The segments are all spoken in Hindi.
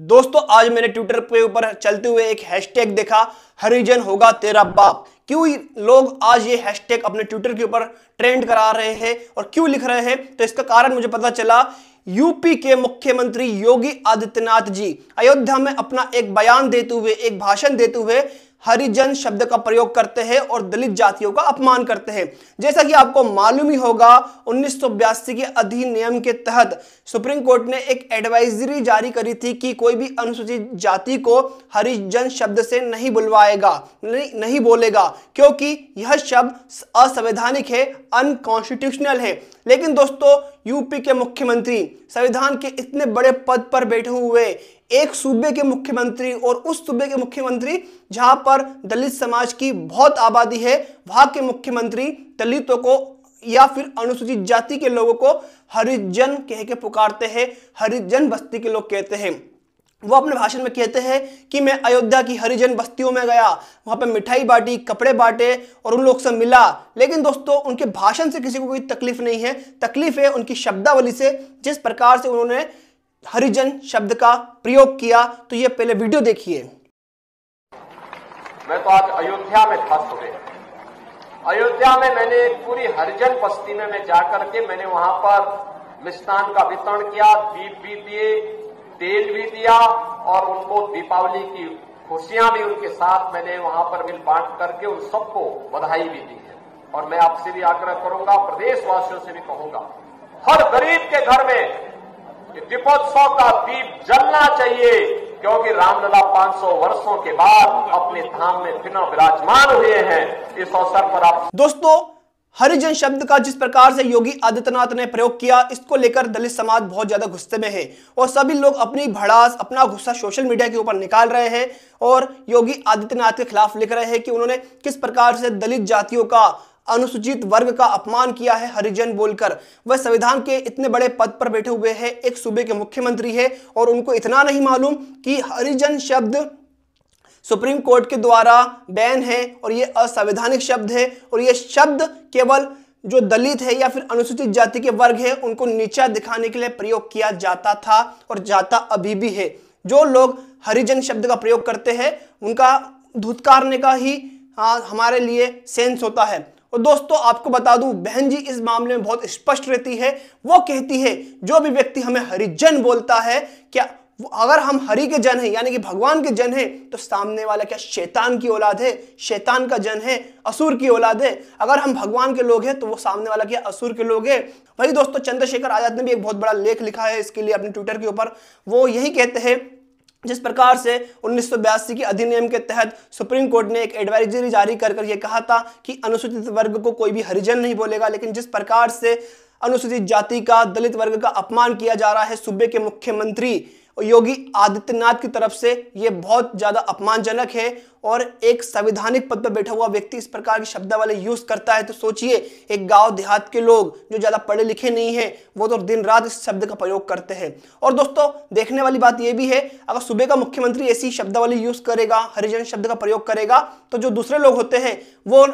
दोस्तों, आज मैंने ट्विटर पे ऊपर चलते हुए एक हैशटैग देखा, हरिजन होगा तेरा बाप। क्यों लोग आज ये हैशटैग अपने ट्विटर के ऊपर ट्रेंड करा रहे हैं और क्यों लिख रहे हैं? तो इसका कारण मुझे पता चला यूपी के मुख्यमंत्री योगी आदित्यनाथ जी, अयोध्या में अपना एक बयान देते हुए, एक भाषण देते हुए हरिजन शब्द का प्रयोग करते हैं और दलित जातियों का अपमान करते हैं। जैसा कि आपको मालूम ही होगा उन्नीस के अधिनियम के तहत सुप्रीम कोर्ट ने एक एडवाइजरी जारी करी थी कि कोई भी अनुसूचित जाति को हरिजन शब्द से नहीं बुलवाएगा नहीं, नहीं बोलेगा क्योंकि यह शब्द असंवैधानिक है अनकॉन्स्टिट्यूशनल है। लेकिन दोस्तों यूपी के मुख्यमंत्री संविधान के इतने बड़े पद पर बैठे हुए एक सूबे के मुख्यमंत्री और उस सूबे के मुख्यमंत्री जहाँ पर दलित समाज की बहुत आबादी है, वहाँ के मुख्यमंत्री दलितों को या फिर अनुसूचित जाति के लोगों को हरिजन कह के पुकारते हैं, हरिजन बस्ती के लोग कहते हैं। वो अपने भाषण में कहते हैं कि मैं अयोध्या की हरिजन बस्तियों में गया, वहाँ पर मिठाई बांटी, कपड़े बांटे और उन लोग से मिला। लेकिन दोस्तों, उनके भाषण से किसी को कोई तकलीफ़ नहीं है। तकलीफ़ है उनकी शब्दावली से, जिस प्रकार से उन्होंने हरिजन शब्द का प्रयोग किया तो ये पहले वीडियो देखिए। मैं तो आज अयोध्या में था सुबह अयोध्या में मैंने एक पूरी हरिजन बस्ती में मैं जाकर के मैंने वहाँ पर मिष्ठान का वितरण किया, दीप भी दिए, तेल भी दिया, और उनको दीपावली की खुशियाँ भी उनके साथ मैंने वहाँ पर मिल बांट करके उन सबको बधाई भी दी है। और मैं आपसे भी आग्रह करूँगा, प्रदेशवासियों से भी कहूँगा, हर गरीब के घर में कि दीपोत्सव का दीप जलना चाहिए, क्योंकि रामलला 500 वर्षों के बाद अपने धाम में फिर विराजमान हुए हैं। इस अवसर पर आप दोस्तों, हरिजन शब्द का जिस प्रकार से योगी आदित्यनाथ ने प्रयोग किया, इसको लेकर दलित समाज बहुत ज़्यादा गुस्से में है और सभी लोग अपनी भड़ास, अपना गुस्सा सोशल मीडिया के ऊपर निकाल रहे हैं और योगी आदित्यनाथ के खिलाफ लिख रहे हैं कि उन्होंने किस प्रकार से दलित जातियों का अनुसूचित वर्ग का अपमान किया है हरिजन बोलकर। वह संविधान के इतने बड़े पद पर बैठे हुए हैं। एक सूबे के मुख्यमंत्री है और उनको इतना नहीं मालूम कि हरिजन शब्द सुप्रीम कोर्ट के द्वारा बैन है और यह असंवैधानिक शब्द है और यह शब्द केवल जो दलित है या फिर अनुसूचित जाति के वर्ग है उनको नीचा दिखाने के लिए प्रयोग किया जाता था और जाता अभी भी है। जो लोग हरिजन शब्द का प्रयोग करते हैं उनका धुतकारने का ही हाँ, हमारे लिए सेंस होता है। और दोस्तों, आपको बता दूँ, बहन जी इस मामले में बहुत स्पष्ट रहती है। वो कहती है, जो भी व्यक्ति हमें हरिजन बोलता है, क्या अगर हम हरि के जन हैं, यानी कि भगवान के जन हैं तो सामने वाला क्या शैतान की औलाद है? शैतान का जन है, असुर की औलाद है। अगर हम भगवान के लोग हैं तो वो सामने वाला क्या असुर के लोग हैं? वही दोस्तों, चंद्रशेखर आज़ाद ने भी एक बहुत बड़ा लेख लिखा है इसके लिए अपने ट्विटर के ऊपर। वो यही कहते हैं जिस प्रकार से उन्नीस सौ बयासी के अधिनियम के तहत सुप्रीम कोर्ट ने एक एडवाइजरी जारी कर कर यह कहा था कि अनुसूचित वर्ग को कोई भी हरिजन नहीं बोलेगा, लेकिन जिस प्रकार से अनुसूचित जाति का, दलित वर्ग का अपमान किया जा रहा है, सूबे के मुख्यमंत्री योगी आदित्यनाथ की तरफ़ से ये बहुत ज़्यादा अपमानजनक है और एक संवैधानिक पद पर बैठा हुआ व्यक्ति इस प्रकार की शब्दावली यूज़ करता है तो सोचिए, एक गाँव देहात के लोग जो ज़्यादा पढ़े लिखे नहीं है, वो तो दिन रात इस शब्द का प्रयोग करते हैं। और दोस्तों, देखने वाली बात यह भी है, अगर सुबह का मुख्यमंत्री ऐसी शब्दावली यूज़ करेगा, हरिजन शब्द का प्रयोग करेगा तो जो दूसरे लोग होते हैं, वो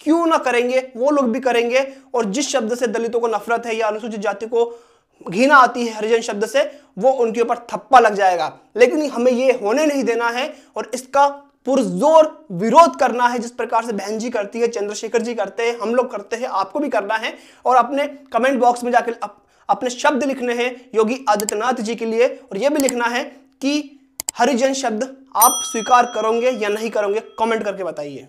क्यों ना करेंगे, वो लोग भी करेंगे, और जिस शब्द से दलितों को नफरत है या अनुसूचित जाति को घृणा आती है हरिजन शब्द से वो उनके ऊपर थप्पा लग जाएगा। लेकिन हमें ये होने नहीं देना है और इसका पुरजोर विरोध करना है जिस प्रकार से बहन जी करती है चंद्रशेखर जी करते हैं हम लोग करते हैं आपको भी करना है। और अपने कमेंट बॉक्स में जाकर अप, अपने शब्द लिखने हैं योगी आदित्यनाथ जी के लिए। और यह भी लिखना है कि हरिजन शब्द आप स्वीकार करोगे या नहीं करोगे कमेंट करके बताइए।